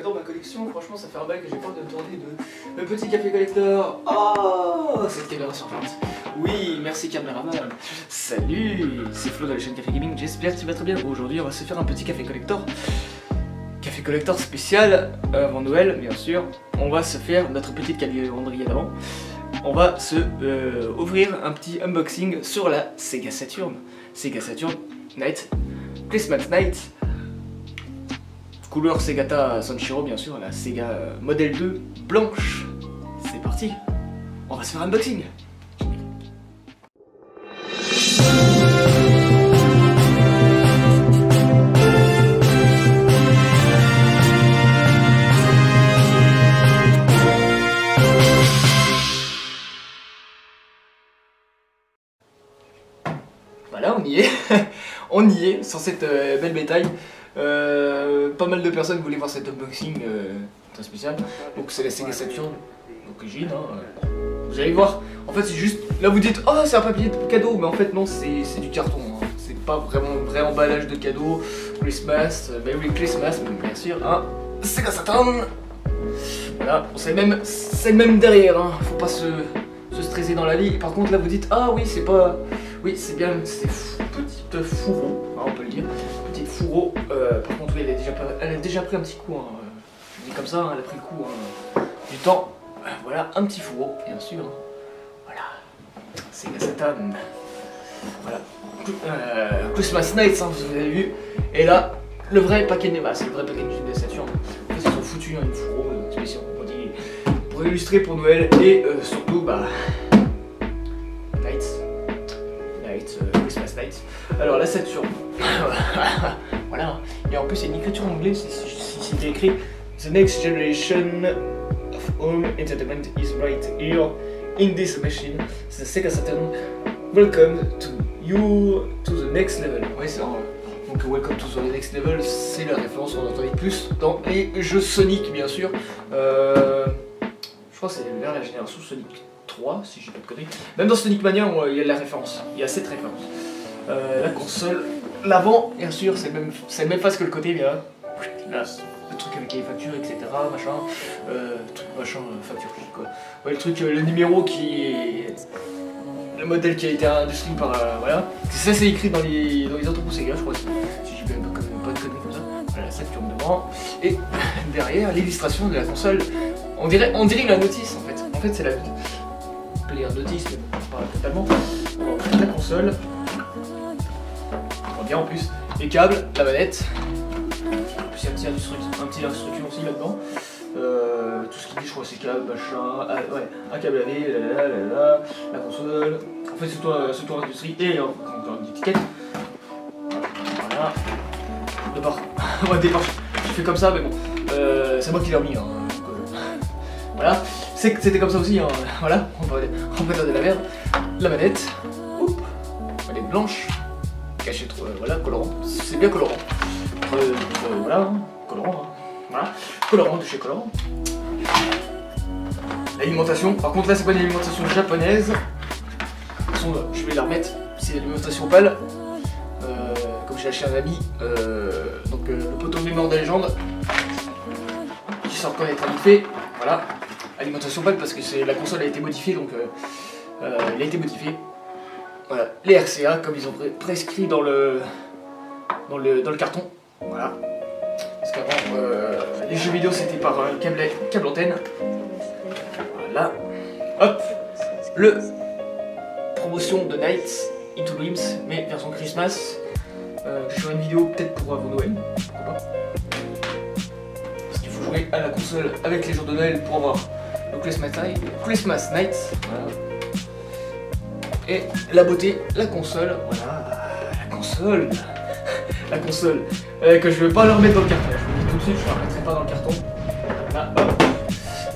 j'adore ma collection, franchement ça fait un bail que j'ai peur de tourner de, de petit café collector. Oh Cette caméra surprise. Oui, merci caméraman. Salut, c'est Flo de la chaîne Café Gaming, j'espère que tu vas très bien. Aujourd'hui on va se faire un petit café collector. Café collector spécial euh, avant Noël, bien sûr. On va se faire notre petite calendrier d'avant. On va se euh, ouvrir un petit unboxing sur la Sega Saturn. Sega Saturn Night, Christmas Night Couleur Segata Sanshiro bien sûr, la Sega euh, Model 2 blanche. C'est parti, on va se faire un unboxing. Voilà, on y est. on y est, sur cette euh, belle bétail. Euh, pas mal de personnes voulaient voir cet unboxing euh, très spécial. Donc c'est la Sega Saturn. Hein. Vous allez voir, en fait c'est juste, là vous dites oh c'est un papier de cadeau, mais en fait non c'est du carton. Hein. C'est pas vraiment un vrai emballage de cadeau. Christmas, Merry Christmas, bien sûr. Hein. Sega Saturn. Voilà, c'est même, c'est même derrière. Hein. Faut pas se, se stresser dans la vie. Par contre là vous dites ah oui c'est pas, oui c'est bien, c'est petite fourreau, on peut le dire fourreau. Euh, par contre, elle, a déjà, elle a déjà pris un petit coup. Hein. Je dis comme ça, hein, elle a pris le coup hein. du temps. Euh, voilà, un petit fourreau, bien sûr. Voilà, c'est Satan. Voilà, euh, Christmas Nights, vous avez vu. Et là, le vrai paquet de c'est le vrai paquet de Saturn. En fait, ils sont foutus une fourreau spécial pour illustrer pour Noël et surtout, bah, Nights, Nights, Christmas Nights. Alors la Saturn. Et en plus, a une écriture en anglais, c'est écrit The next generation of home entertainment is right here in this machine. C'est Sega Saturn. Welcome to you to the next level. Ouais, c'est donc Welcome to the Next Level, c'est la référence qu'on entendait plus dans les jeux Sonic, bien sûr. Euh, je crois que c'est vers la génération Sonic 3, si j'ai pas de conneries. Même dans Sonic Mania, il y a la référence. Il y a cette référence. Euh, la console L'avant, bien sûr, c'est même, c'est même face que le côté, bien. Là, le truc avec les factures, etc. Machin. Euh, truc machin, euh, facture, quoi. Ouais, le truc, euh, le numéro qui est. Le modèle qui a été industrie par. Voilà. Ça, c'est écrit dans les, dans les je crois, si, j'ai bien pas de comme ça. Voilà, ça tourne devant. Et derrière, l'illustration de la console. On dirait, on la notice, en fait. En fait, c'est la. Player notice, mais pas totalement. la console en plus. Les câbles, la manette. Puis il y a un petit, un petit instruction aussi là-dedans. Euh, tout ce qui dit, je crois, c'est câble, machin, ah, ouais, un câble à la, la, la, console. En fait, c'est toi, c'est toi industrie et encore une étiquette. Voilà. De part, ouais, départ, je fais comme ça, mais bon, euh, c'est moi qui l'ai remis. Hein, euh, voilà, c'était comme ça aussi, hein, voilà, on peut, on la merde. La manette, Oup. elle est blanche, trop, euh, voilà, colorant, c'est bien colorant. Euh, euh, voilà, colorant, hein. voilà, colorant de chez colorant. L'alimentation, par contre là c'est pas une alimentation japonaise. De toute façon, je vais la remettre, c'est l'alimentation pâle. comme j'ai acheté un ami, donc le poteau mémoire de légende, qui sort reconnaître vite fait, voilà. Alimentation pâle parce que la console a été modifiée donc il a été modifié voilà, les RCA comme ils ont prescrit dans le, dans le, dans le carton. Voilà. Parce qu'avant, euh, les jeux vidéo c'était par euh, câble, câble antenne. Voilà. Hop. Le promotion de Nights Into Dreams, mais version Christmas. Euh, je ferai une vidéo peut-être pour avant Noël. Pourquoi pas. Parce qu'il faut jouer à la console avec les jours de Noël pour avoir le Christmas Night. Christmas Nights. Voilà. Et la beauté, la console, voilà, la console, la console, euh, que je vais pas le remettre dans le carton. Je vous dis tout de suite, je ne la remettrai pas dans le carton.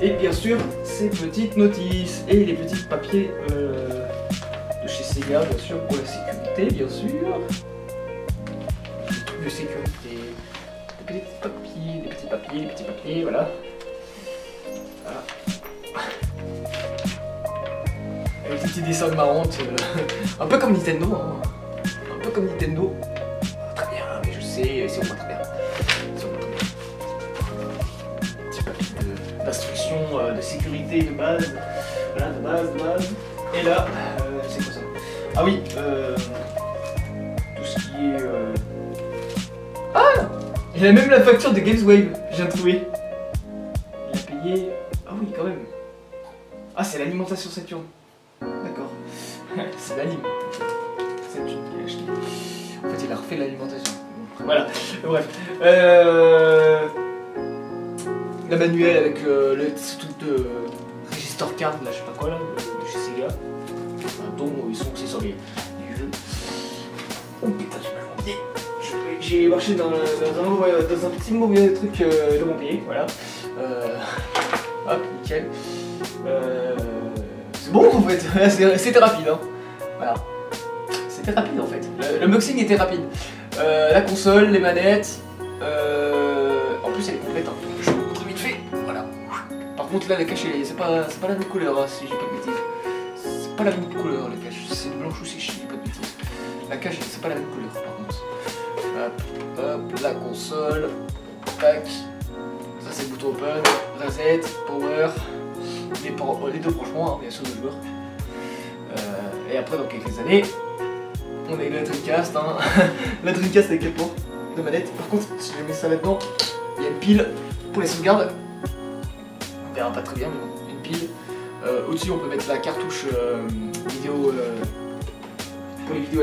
Et bien sûr, ces petites notices et les petits papiers euh, de chez Sega, bien sûr, pour la sécurité, bien sûr. De sécurité, des petits papiers, des petits papiers, des petits papiers, voilà. Petit dessin marrant, un peu comme Nintendo, hein. un peu comme Nintendo. Très bien, mais je sais, c'est au moins très bien. qualité de base. Voilà, de base, de base. Et là, euh, c'est quoi ça? Ah oui, euh, tout ce qui est. Euh... Ah Il a même la facture de GamesWave, je viens de trouver. Il a payé. Ah oui, quand même. Ah, c'est l'alimentation Saturn. C'est l'anime. A acheté. En fait, il a refait l'alimentation. Voilà, bref. Euh... La manuelle avec euh, le tout de Register Card, là, je sais pas quoi, là, de chez Sega. dont ils sont les, les jeux. Oh putain, j'ai marché dans, dans, un, dans, un, petit mauvais truc euh, de mon pied, voilà. Euh, hop, nickel. Euh, c'est bon en fait, c'était rapide. Hein. Voilà. C'était rapide en fait. Le, muxing était rapide. Euh, la console, les manettes. Euh, en plus, elle est complète. Hein. Je vous montre vite fait. Voilà. Par contre, là, la cache, c'est pas, pas la même couleur, hein, si j'ai pas de bêtises. C'est pas la même couleur, la cache. C'est blanche ou c'est si j'ai pas de bêtises. La cache, c'est pas la même couleur, par contre. Hop, hop, la console. Tac. Ça, c'est bouton open. Reset, power. Les, les deux branchements, hein, bien sûr, de joueurs. Euh, et après, dans quelques années, on a eu la Dreamcast, hein. la Dreamcast avec port de manette. Par contre, si je mets ça là-dedans, il y a une pile pour les sauvegardes. On verra pas très bien, mais bon, une pile. Euh, Au-dessus, on peut mettre la cartouche euh, vidéo pour les vidéos.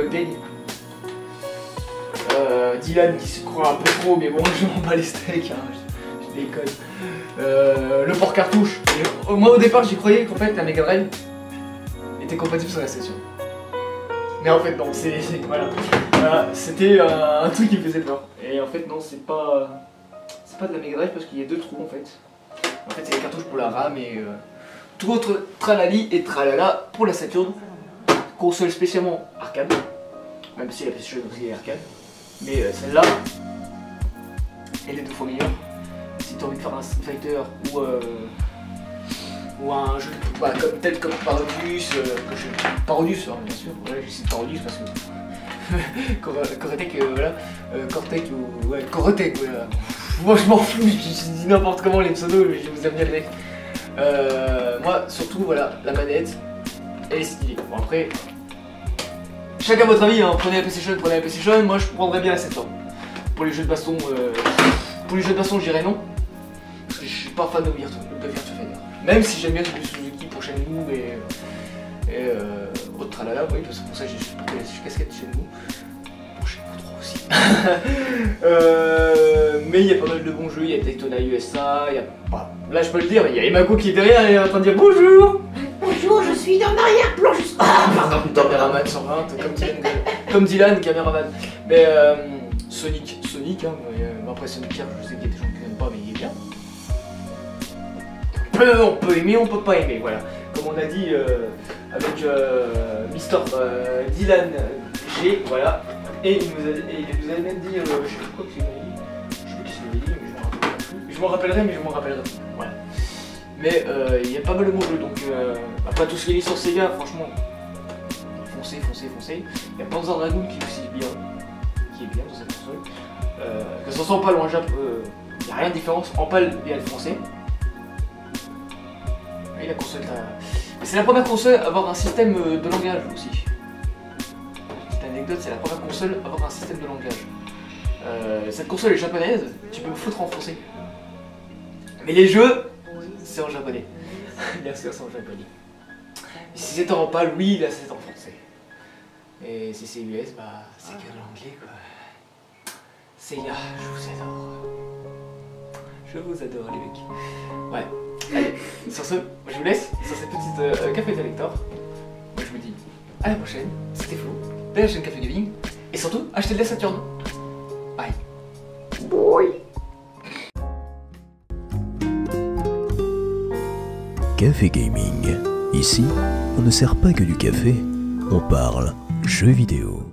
Euh, Dylan qui se croit un peu trop, mais bon, je m'en bats les steaks, hein, déconne. Euh, le port cartouche. Moi, au départ, j'y croyais qu'en fait, la Mega Drive était compatible sur la station. Mais en fait, non, c'est. Voilà. C'était euh, un truc qui me faisait peur. Et en fait, non, c'est pas. C'est pas de la Mega Drive parce qu'il y a deux trous en fait. En fait, c'est les cartouches pour la RAM et. Euh, tout autre tralali et tralala pour la Saturn. Console spécialement arcade. Même si la PlayStation est arcade. Mais celle-là, elle est deux fois meilleure. Si tu envie de faire un Street Fighter ou. Euh, ou un jeu bah, comme tel comme Parodius, euh, que je... Parodius hein, bien sûr, ouais, j'essaie Parodius parce que Corotec, euh, voilà, euh, Cortec ou ouais, Corotec, voilà. Moi je m'en fous, je, dis n'importe comment les pseudos, je vous aime bien les mecs. Euh, moi surtout voilà, la manette, elle est stylée. Bon après, chacun votre avis, hein, prenez la PlayStation, prenez la PlayStation, moi je prendrais bien la 7 ans. Pour les jeux de baston, pour les jeux de baston je dirais non, je suis pas fan de Virtua, de. Même si j'aime bien du Suzuki pour Shenmue et, et euh, autre tralala, oui, parce que pour ça j'ai porté la casquette Shenmue. Pour Shenmue 3 aussi. euh, mais il y a pas mal de bons jeux, il y a Daytona USA, il y a. Là je peux le dire, il y a Emako qui est derrière et est en train de dire bonjour Bonjour, je suis dans l'arrière-plan juste. Ah, pardon, caméraman 120, comme Dylan, comme Dylan caméraman. Mais euh, Sonic, Sonic, hein, mais, après Sonic, je sais qu'il y a des gens qui n'aiment pas, mais il est bien on peut aimer, on peut pas aimer, voilà. Comme on a dit euh, avec euh, Mister euh, Dylan G, voilà. Et il nous a, a même dit, je sais pas quoi qu'il dit, je sais pas qui c'est dit, mais je m'en rappelle plus. Je m'en rappellerai, mais je m'en rappellerai. Voilà. Mais il y a pas mal de bons jeux, donc après tout ce qui est sur Sega, franchement, foncez, foncez, foncez. Il y a Panzer Dragoon qui est bien, qui est bien dans cette console. Que ça sent pas loin, il n'y a rien de différence en pâle et à français. La console C'est la première console à avoir un système euh, de langage aussi. Petite anecdote, c'est la première console à avoir un système de langage. Euh, cette console est japonaise, tu peux me foutre en français. Mais les jeux, c'est en japonais. Bien sûr, c'est en japonais. Si c'est en pâle, oui, là c'est en français. Et si c'est US, bah c'est que l'anglais quoi. C'est là, je vous adore. Je vous adore les mecs. Ouais. Allez, sur ce, je vous laisse sur cette petite euh, café Moi je vous dis à la prochaine, c'était Flo, de la chaîne Café Gaming, et surtout, achetez de la Saturne. Bye. Boy. Café Gaming. Ici, on ne sert pas que du café, on parle jeux vidéo.